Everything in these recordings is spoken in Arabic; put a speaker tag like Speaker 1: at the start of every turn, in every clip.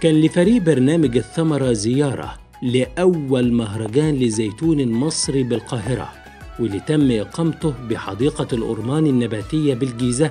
Speaker 1: كان لفريق برنامج الثمرة زيارة لأول مهرجان لزيتون مصري بالقاهرة واللي تم إقامته بحديقة الأورمان النباتية بالجيزة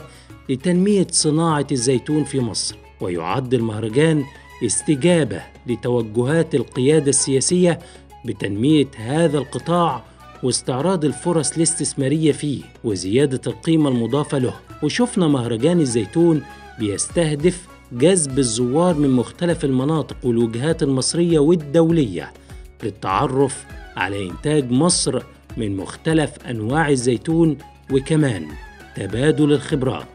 Speaker 1: لتنمية صناعة الزيتون في مصر. ويعد المهرجان استجابة لتوجهات القيادة السياسية بتنمية هذا القطاع واستعراض الفرص الاستثمارية فيه وزيادة القيمة المضافة له. وشفنا مهرجان الزيتون بيستهدف جذب الزوار من مختلف المناطق والوجهات المصرية والدولية للتعرف على إنتاج مصر من مختلف أنواع الزيتون وكمان تبادل الخبرات.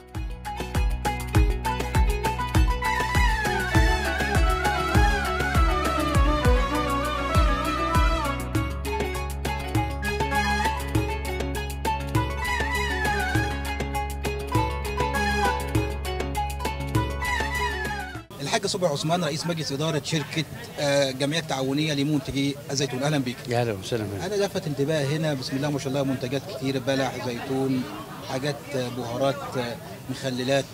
Speaker 2: الحاج صبحي عثمان رئيس مجلس إدارة شركة آه، جمعية تعاونيه لمنتجي الزيتون. أهلا بك
Speaker 3: يا أهلا وسهلا.
Speaker 2: أنا لفت انتباهي هنا بسم الله ما شاء الله منتجات كتير بلح زيتون حاجات آه، بهارات آه، مخللات.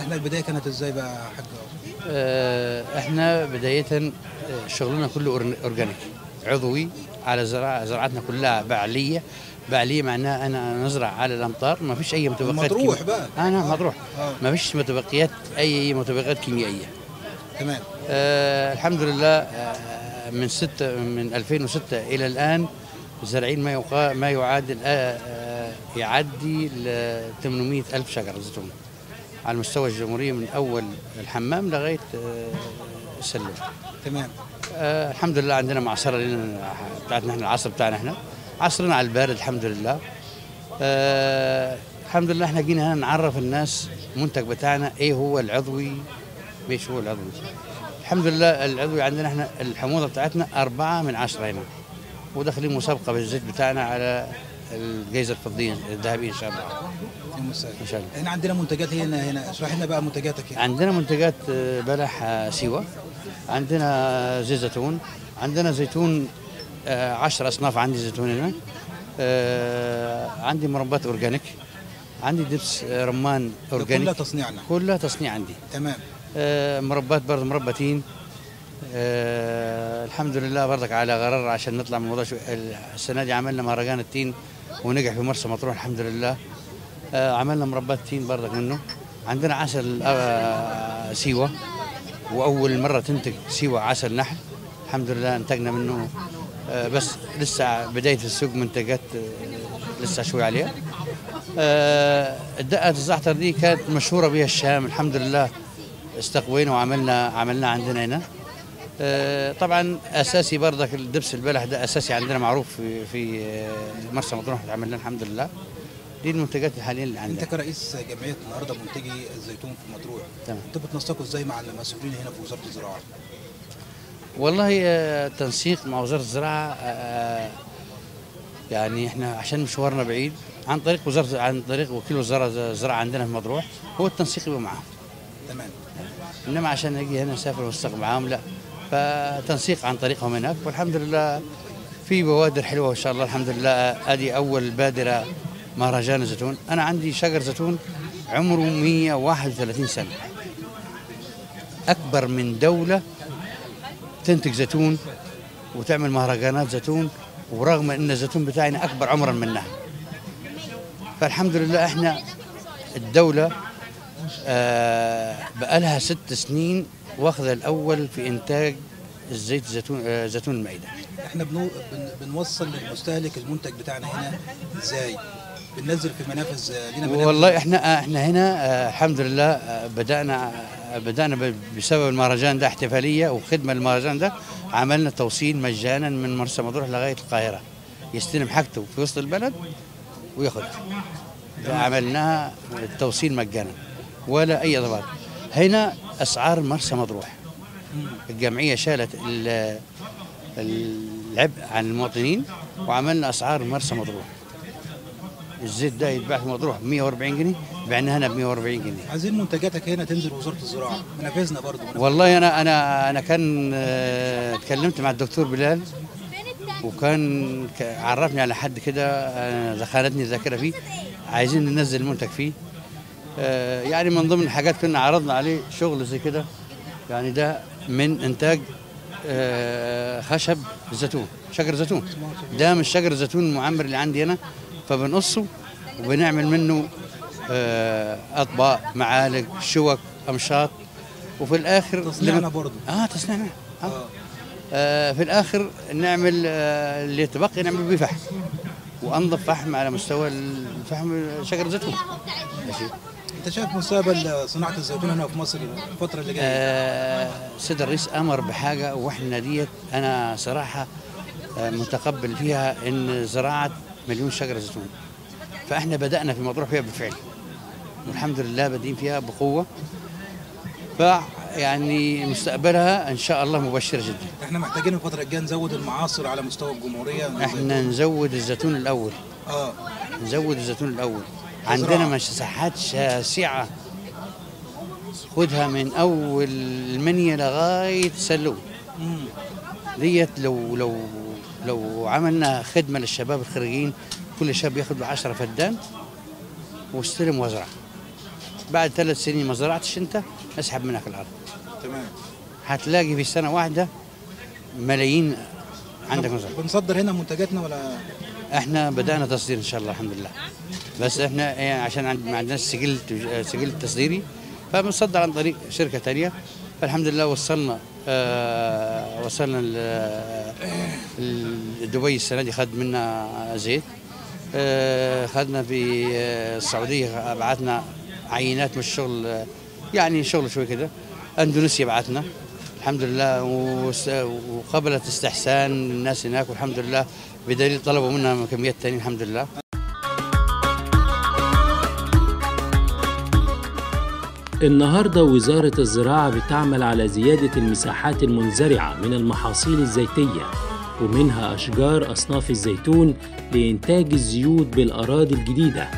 Speaker 2: إحنا البداية كانت إزاي بقى يا حاج؟
Speaker 3: آه، إحنا بداية آه، شغلنا كله أورجانيك عضوي على زراعة زراعتنا كلها بعلية. بعلية معناها أنا نزرع على الأمطار ما فيش أي متبقيات
Speaker 2: مطروح بقى.
Speaker 3: آه نعم مطروح.
Speaker 2: آه.
Speaker 3: ما فيش متبقيات أي متبقيات كيميائية.
Speaker 2: تمام.
Speaker 3: آه الحمد لله آه من ستة من 2006 إلى الآن زارعين ما يقا ما يعادل آه آه يعدي ل 800 ألف شجرة زيتون. على مستوى الجمهوريه من أول الحمام لغاية آه السلم
Speaker 2: تمام.
Speaker 3: آه الحمد لله عندنا معصرة لنا بتاعتنا إحنا العصر بتاعنا إحنا. عصرنا على البارد الحمد لله. آه الحمد لله إحنا جينا هنا نعرف الناس المنتج بتاعنا إيه هو العضوي إيش هو العضوي الحمد لله العضوي عندنا إحنا الحموضة بتاعتنا أربعة من عشرة هنا وداخلين مسابقة بالزيت بتاعنا على الجائزه الفضية الذهبية إن شاء الله. إن شاء الله.
Speaker 2: إحنا عندنا منتجات هنا هنا. اشرح لنا بقى منتجاتك هنا
Speaker 3: عندنا منتجات آه، بلح آه، سيوة. عندنا زيت زيتون. عندنا زيتون آه، عشر أصناف عندي زيتون هنا. آه، عندي مربات organic. عندي دبس آه، رمان
Speaker 2: ده
Speaker 3: organic.
Speaker 2: كلها تصنيعنا.
Speaker 3: كلها تصنيع عندي.
Speaker 2: تمام.
Speaker 3: آه، مربات برضه مربتين. آه، الحمد لله برضك على غرار عشان نطلع من الموضوع شوي السنة دي عملنا مهرجان التين ونجح في مرسى مطروح الحمد لله آه، عملنا مربات تين برضك منه. عندنا عسل آه، سيوة. وأول مرة تنتج سيوة عسل نحل. الحمد لله انتجنا منه. آه، بس لسه بداية السوق منتجات آه، لسه شوي عليها. آه، الدقة الزعتر دي كانت مشهورة بها الشام الحمد لله استقوينا وعملنا عملنا عندنا هنا. آه، طبعا أساسي برضك الدبس البلح ده أساسي عندنا معروف في في آه، مرسى مطروح عملنا الحمد لله. دي المنتجات الحالية اللي
Speaker 2: أنت
Speaker 3: عندنا.
Speaker 2: كرئيس جمعية النهارده منتجي الزيتون في مطروح.
Speaker 3: تمام.
Speaker 2: أنتوا بتنسقوا إزاي مع المسؤولين هنا في وزارة الزراعة؟
Speaker 3: والله آه، تنسيق مع وزارة الزراعة يعني إحنا عشان مشوارنا بعيد عن طريق وزاره عن طريق وكيل وزاره الزراعه عندنا في مطروح هو التنسيق يبقى معاهم.
Speaker 2: تمام.
Speaker 3: إنما عشان نجي هنا نسافر ونستقبل معاهم لا. فتنسيق عن طريقهم هناك والحمد لله في بوادر حلوة إن شاء الله. الحمد لله ادي أول بادرة مهرجان الزيتون أنا عندي شجر زيتون عمره 131 سنة. أكبر من دولة تنتج زيتون وتعمل مهرجانات زيتون ورغم إن الزيتون بتاعنا أكبر عمرا منها. فالحمد لله إحنا الدولة بقالها ست سنين واخذه الأول في إنتاج الزيت زيتون آه زيتون المائده
Speaker 2: إحنا بنو... بن... بنوصل للمستهلك المنتج بتاعنا هنا إزاي؟ بننزل في منافذ لينا منافذ؟
Speaker 3: والله إحنا إحنا هنا آه الحمد لله آه بدأنا آه بدأنا بسبب المهرجان ده احتفالية وخدمة المهرجان ده عملنا توصيل مجانا من مرسى مطروح لغاية القاهرة. يستلم حاجته في وسط البلد وياخدها. ده عملناها التوصيل مجانا. ولا أي ضبط هنا أسعار مرسى مطروح. الجمعية شالت ال- العبء عن المواطنين وعملنا أسعار مرسى مطروح. الزيت ده يتباع في مطروح ب 140 جنيه بعناه هنا ب 140 جنيه.
Speaker 2: عايزين منتجاتك هنا تنزل وزارة الزراعة. منافذنا برضو
Speaker 3: والله أنا أنا أنا كان آه، اتكلمت مع الدكتور بلال وكان عرفني على حد كده آه، دخلتني الذاكرة فيه. عايزين ننزل المنتج فيه. يعني من ضمن الحاجات كنا عرضنا عليه شغل زي كده. يعني ده من إنتاج آه، خشب الزيتون شجر زيتون. ده مش شجر زيتون المعمر اللي عندي أنا. فبنقصه وبنعمل منه آه، أطباق معالق شوك أمشاط. وفي الآخر
Speaker 2: تصنيعنا
Speaker 3: لما-
Speaker 2: برضه
Speaker 3: آه تصنيعنا. آه.
Speaker 2: آه.
Speaker 3: آه في الآخر نعمل آه اللي يتبقى نعمل بيه فحم. وانظف فحم على مستوى الفحم شجر الزيتون ماشي.
Speaker 2: أنت شايف مستقبل صناعة الزيتون هنا في مصر الفترة اللي جاية؟
Speaker 3: آه سيد الرئيس أمر بحاجة وإحنا ديت أنا صراحة آه متقبل فيها إن زراعة مليون شجرة زيتون. فإحنا بدأنا في مطروح فيها بالفعل. والحمد لله بادئين فيها بقوة. فيعني مستقبلها إن شاء الله مبشر جدا.
Speaker 2: إحنا محتاجين الفترة الجاية نزود المعاصر على مستوى
Speaker 3: الجمهورية.
Speaker 2: إحنا.
Speaker 3: نزود الزيتون الأول.
Speaker 2: آه.
Speaker 3: نزود الزيتون
Speaker 2: الأول.
Speaker 3: عندنا مساحات شاسعة. خدها من أول المنيا لغاية سلوم
Speaker 2: مم.
Speaker 3: ديت لو لو لو عملنا خدمة للشباب الخريجين كل شاب ياخد له 10 فدان واستلم وزرع. بعد ثلاث سنين ما زرعتش أنت اسحب منك الأرض.
Speaker 2: تمام.
Speaker 3: هتلاقي في سنة واحدة ملايين عندك مزرعه
Speaker 2: بنصدر هنا منتجاتنا ولا؟
Speaker 3: إحنا بدأنا تصدير إن شاء الله الحمد لله. بس إحنا يعني عشان عند ما عندناش سجل سجل تصديري فبنصدر عن طريق شركة ثانية فالحمد لله وصلنا آه وصلنا ل- دبي السنة دي خد منا زيت. آه خدنا في آه، السعودية بعثنا عينات من الشغل آه، يعني شغل شوي كده. أندونيسيا بعثنا الحمد لله. وقبلت استحسان الناس هناك والحمد لله بدليل طلبوا منا كميات ثانية الحمد لله.
Speaker 1: النهارده وزارة الزراعة بتعمل على زيادة المساحات المنزرعة من المحاصيل الزيتية ومنها أشجار أصناف الزيتون لإنتاج الزيوت بالأراضي الجديدة.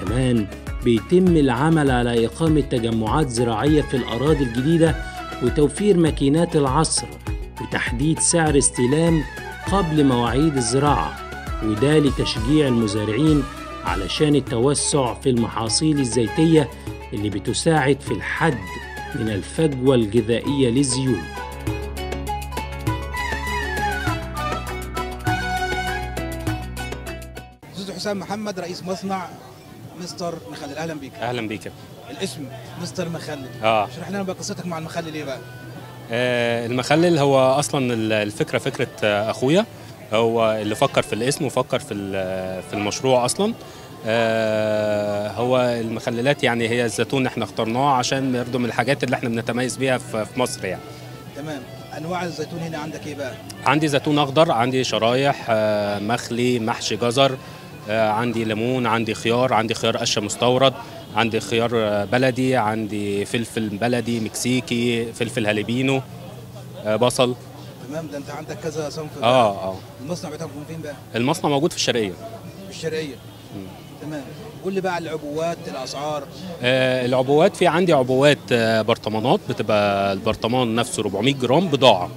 Speaker 1: كمان بيتم العمل على إقامة تجمعات زراعية في الأراضي الجديدة وتوفير ماكينات العصر وتحديد سعر استلام قبل مواعيد الزراعة وده لتشجيع المزارعين علشان التوسع في المحاصيل الزيتية اللي بتساعد في الحد من الفجوة الغذائية للزيوت.
Speaker 2: أستاذ حسام محمد رئيس مصنع مستر مخلل. أهلا بيك.
Speaker 4: أهلا بيك.
Speaker 2: الاسم مستر مخلل.
Speaker 4: آه.
Speaker 2: اشرح لنا بقى قصتك مع المخلل إيه بقى؟
Speaker 4: آه، المخلل هو أصلا ال- الفكرة فكرة أخويا. هو اللي فكر في الاسم وفكر في ال- في المشروع أصلا. هو المخللات يعني هي الزيتون إحنا اخترناه عشان برضه من الحاجات اللي إحنا بنتميز بيها في مصر يعني.
Speaker 2: تمام. انواع الزيتون هنا عندك إيه بقى؟
Speaker 4: عندي زيتون أخضر عندي شرايح آه، مخلي محشي جزر آه، عندي ليمون عندي خيار عندي خيار قشه مستورد عندي خيار آه، بلدي عندي فلفل بلدي مكسيكي فلفل هاليبينو آه، بصل.
Speaker 2: تمام. ده انت عندك كذا صنف.
Speaker 4: آه آه.
Speaker 2: المصنع بتاعكم فين بقى؟
Speaker 4: المصنع موجود في الشرقية.
Speaker 2: في الشرقية. تمام. قول لي بقى على العبوات الأسعار.
Speaker 4: آه العبوات في عندي عبوات آه برطمانات بتبقى البرطمان نفسه 400 جرام بضاعة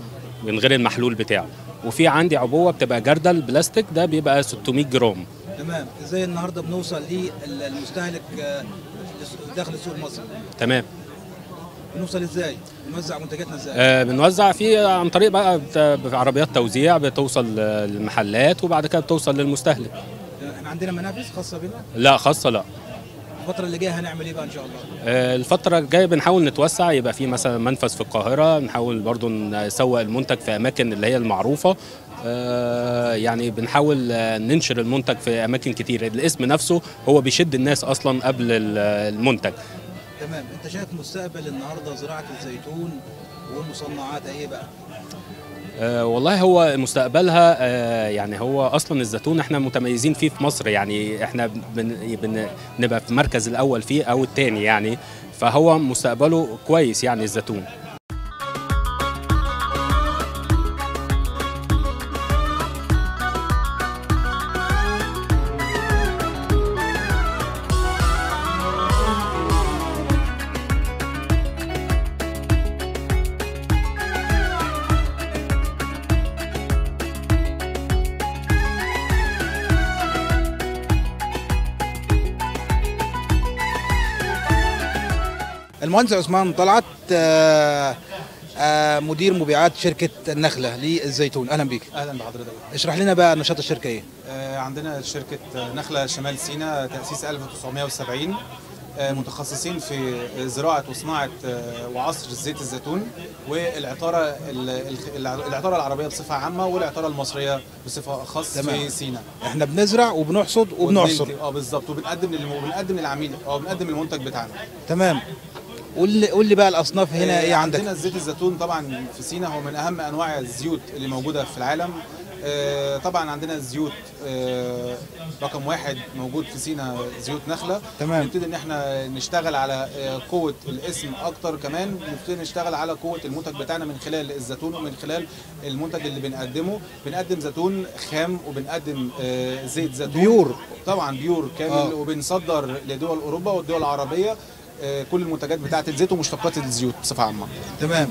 Speaker 4: من غير المحلول بتاعه. وفي عندي عبوة بتبقى جردل بلاستيك ده بيبقى 600 جرام.
Speaker 2: تمام. إزاي النهارده بنوصل للمستهلك آه، داخل السوق المصري؟
Speaker 4: تمام.
Speaker 2: بنوصل إزاي؟ بنوزع منتجاتنا إزاي؟
Speaker 4: آه بنوزع فيه عن طريق بقى عربيات توزيع بتوصل للمحلات وبعد كده بتوصل للمستهلك.
Speaker 2: عندنا منافذ خاصة بنا؟
Speaker 4: لا خاصة لا.
Speaker 2: الفترة اللي جاية هنعمل إيه بقى إن شاء الله؟
Speaker 4: آه، الفترة الجاية بنحاول نتوسع يبقى في مثلا منفذ في القاهرة نحاول برضو نسوق المنتج في أماكن اللي هي المعروفة. آه، يعني بنحاول آه، ننشر المنتج في أماكن كتير. الاسم نفسه هو بيشد الناس أصلا قبل ال- المنتج.
Speaker 2: تمام. أنت شايف مستقبل النهارده زراعة الزيتون والمصنعات إيه بقى؟
Speaker 4: آه، والله هو مستقبلها آه، يعني هو أصلا الزيتون إحنا متميزين فيه في مصر يعني إحنا بن بن نبقى في المركز الأول فيه أو الثاني يعني فهو مستقبله كويس يعني الزيتون.
Speaker 2: المهندس عثمان طلعت آه، آه، مدير مبيعات شركة النخلة للزيتون. أهلا بيك.
Speaker 5: أهلا بحضرتك.
Speaker 2: اشرح لنا بقى نشاط الشركة إيه.
Speaker 5: آه، عندنا شركة نخلة شمال سيناء تأسيس 1970 آه، متخصصين في زراعة وصناعة وعصر زيت الزيتون والعطارة العطارة العربية بصفة عامة والعطارة المصرية بصفة خاص
Speaker 2: تمام.
Speaker 5: في سيناء.
Speaker 2: إحنا بنزرع وبنحصد وبنعصر
Speaker 5: آه بالظبط. وبنقدم للم- وبنقدم للعميل آه بنقدم المنتج بتاعنا.
Speaker 2: تمام. قول لي قول لي بقى الأصناف هنا إيه عندك؟
Speaker 5: عندنا زيت الزيتون طبعا في سينا هو من أهم أنواع الزيوت اللي موجودة في العالم. آه، طبعا عندنا الزيوت آه، رقم واحد موجود في سينا زيوت نخلة.
Speaker 2: تمام.
Speaker 5: نبتدي إن إحنا نشتغل على آه، قوة الاسم أكتر كمان. نبتدي نشتغل على قوة المنتج بتاعنا من خلال الزيتون ومن خلال المنتج اللي بنقدمه. بنقدم زيتون خام وبنقدم آه، زيت زيتون.
Speaker 2: بيور.
Speaker 5: طبعا بيور كامل
Speaker 2: آه.
Speaker 5: وبنصدر لدول أوروبا والدول العربية. آه، كل المنتجات بتاعت الزيت ومشتقات الزيوت بصفة عامة.
Speaker 2: تمام.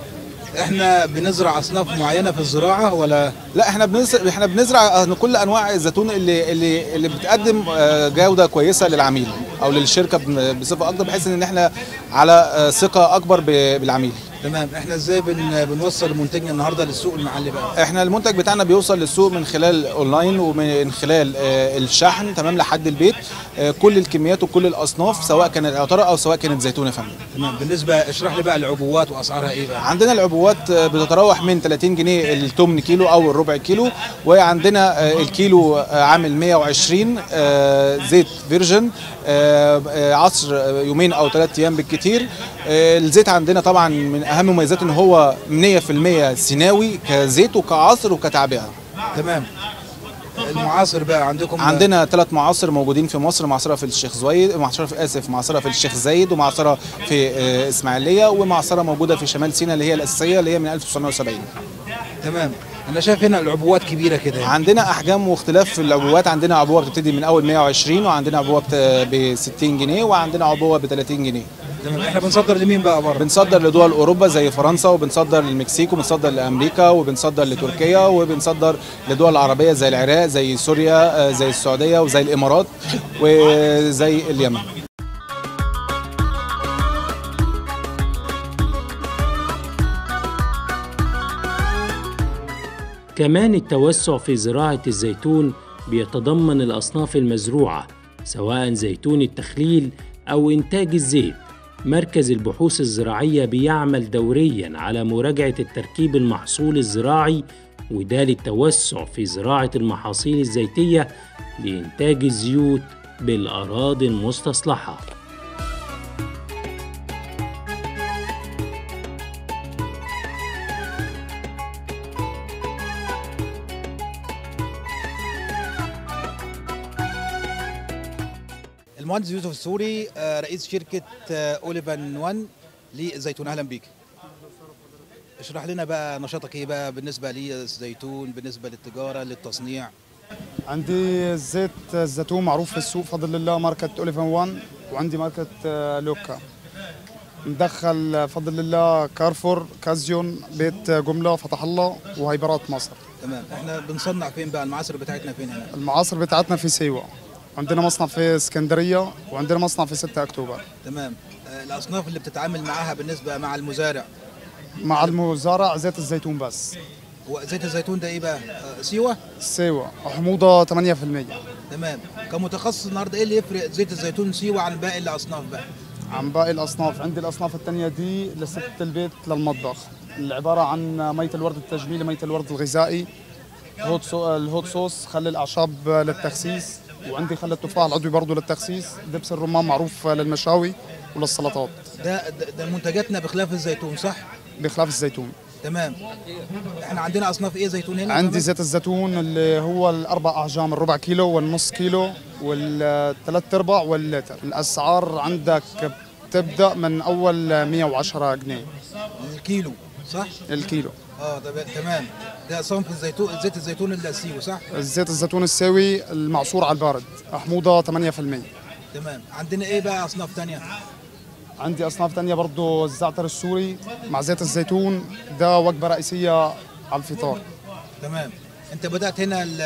Speaker 2: إحنا بنزرع أصناف معينة في الزراعة ولا؟
Speaker 5: لا إحنا بنزرع إحنا بنزرع كل أنواع الزيتون اللي اللي اللي بتقدم آه، جودة كويسة للعميل أو للشركة بصفة أكبر بحيث إن إحنا على آه، ثقة أكبر بالعميل.
Speaker 2: تمام. إحنا إزاي بن بنوصل منتجنا النهارده للسوق المحلي بقى؟
Speaker 5: إحنا المنتج بتاعنا بيوصل للسوق من خلال أونلاين ومن خلال آه، الشحن تمام لحد البيت. آه، كل الكميات وكل الأصناف سواء كانت عطاره أو سواء كانت زيتون يا فندم.
Speaker 2: تمام. بالنسبة اشرح لي بقى العبوات وأسعارها إيه بقى؟
Speaker 5: عندنا العبوات آه، بتتراوح من 30 جنيه التمن كيلو أو الربع كيلو وعندنا آه، الكيلو آه، عامل 120 آه، زيت virgin عصر آه، يومين أو ثلاث أيام بالكتير. آه، الزيت عندنا طبعا من أهم مميزاته إن هو 100% سيناوي كزيت وكعصر وكتعبئة.
Speaker 2: تمام. المعاصر بقى عندكم؟
Speaker 5: عندنا ثلاث معاصر موجودين في مصر معصره في الشيخ زويد معصره في آسف معصره في الشيخ زايد ومعصره في آه، إسماعيلية ومعصره موجودة في شمال سيناء اللي هي الأساسية اللي هي من 1970
Speaker 2: تمام. أنا شايف هنا العبوات كبيرة كده يعني.
Speaker 5: عندنا أحجام واختلاف في العبوات. عندنا عبوة بتبتدي من أول 120 وعندنا عبوة ب 60 جنيه وعندنا عبوة ب 30 جنيه.
Speaker 2: تمام. إحنا بنصدر لمين بقى بره؟
Speaker 5: بنصدر لدول أوروبا زي فرنسا وبنصدر للمكسيك وبنصدر لأمريكا وبنصدر لتركيا وبنصدر لدول عربية زي العراق زي سوريا آه، زي السعودية وزي الإمارات وزي اليمن.
Speaker 1: كمان التوسع في زراعة الزيتون بيتضمن الأصناف المزروعة سواء زيتون التخليل أو إنتاج الزيت. مركز البحوث الزراعية بيعمل دوريا على مراجعة التركيب المحصول الزراعي وده للتوسع في زراعة المحاصيل الزيتية لإنتاج الزيوت بالأراضي المستصلحة.
Speaker 2: المهندس يوسف السوري آه، رئيس شركة آه، أوليفان 1 للزيتون أهلا بيك. اشرح لنا بقى نشاطك إيه بقى بالنسبة للزيتون بالنسبة للتجارة للتصنيع.
Speaker 6: عندي زيت الزيتون معروف في السوق بفضل الله ماركة أوليفان 1 وعندي ماركة آه، لوكا. مدخل بفضل الله كارفور كازيون بيت جملة فتح الله وهيبرات مصر.
Speaker 2: تمام. إحنا بنصنع فين بقى؟ المعاصر بتاعتنا فين هنا؟
Speaker 6: المعاصر بتاعتنا في سيوة. عندنا مصنع في اسكندرية وعندنا مصنع في 6 أكتوبر.
Speaker 2: تمام. آه، الأصناف اللي بتتعامل معاها بالنسبة مع المزارع؟
Speaker 6: مع المزارع زيت الزيتون بس.
Speaker 2: هو زيت الزيتون ده إيه بقى؟ آه، سيوة؟
Speaker 6: سيوة. حموضة 8%
Speaker 2: تمام. كمتخصص النهارده إيه اللي يفرق زيت الزيتون سيوة عن باقي الأصناف بقى؟
Speaker 6: عن باقي الأصناف. عندي الأصناف التانية دي لست البيت للمطبخ. اللي عبارة عن مية الورد التجميلي مية الورد الغذائي. hot sau... ال hot sauce خل الأعشاب للتخسيس. وعندي خل التفاح العضوي برضه للتخسيس. دبس الرمان معروف للمشاوي وللسلطات.
Speaker 2: ده ده, ده منتجاتنا بخلاف الزيتون صح؟
Speaker 6: بخلاف الزيتون.
Speaker 2: تمام. إحنا عندنا أصناف إيه زيتون هنا؟
Speaker 6: عندي؟ زيت الزيتون اللي هو الأربع أحجام الربع كيلو والنص كيلو والثلاث أرباع واللتر. الأسعار عندك بتبدأ من أول 110 جنيه.
Speaker 2: الكيلو صح؟
Speaker 6: الكيلو
Speaker 2: آه ده تمام ده صنف الزيتون زيت الزيتون السيوي صح؟
Speaker 6: الزيت الزيتون الساوي المعصور على البارد حموضة 8%
Speaker 2: تمام. عندنا إيه بقى أصناف تانية؟
Speaker 6: عندي أصناف تانية برضو الزعتر السوري مع زيت الزيتون ده وجبة رئيسية على الفطار.
Speaker 2: تمام. أنت بدأت هنا ال-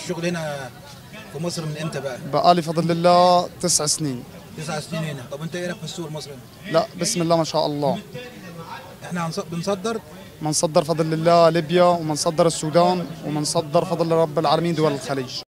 Speaker 2: الشغل هنا في مصر من إمتى بقى؟
Speaker 6: بقالي فضل الله تسع سنين.
Speaker 2: تسع سنين هنا. طب أنت إيه رأيك في السوق المصري؟ هنا
Speaker 6: لا بسم الله ما شاء الله.
Speaker 2: إحنا بنصدر.
Speaker 6: منصدر فضل الله ليبيا ومنصدر السودان ومنصدر فضل رب العالمين دول الخليج.